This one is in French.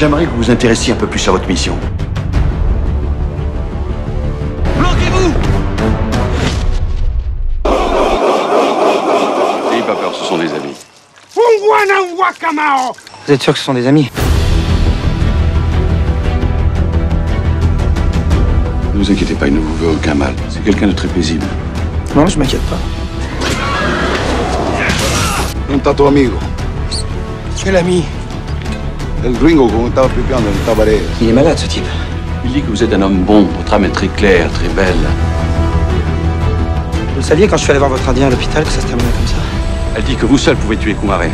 J'aimerais que vous vous intéressiez un peu plus à votre mission. Bloquez-vous N'ayez pas peur, ce sont des amis. Vous êtes sûr que ce sont des amis? Ne vous inquiétez pas, il ne vous veut aucun mal. C'est quelqu'un de très paisible. Non, je m'inquiète pas. ¿Dónde está tu amigo? Quel ami El gringo estaba pipeando en. Il est malade, ce type. Il dit que vous êtes un homme bon, votre âme est très claire, très belle. Vous le saviez quand je suis allé voir votre indien à l'hôpital que ça se terminait comme ça Elle dit que vous seul pouvez tuer Kumaré.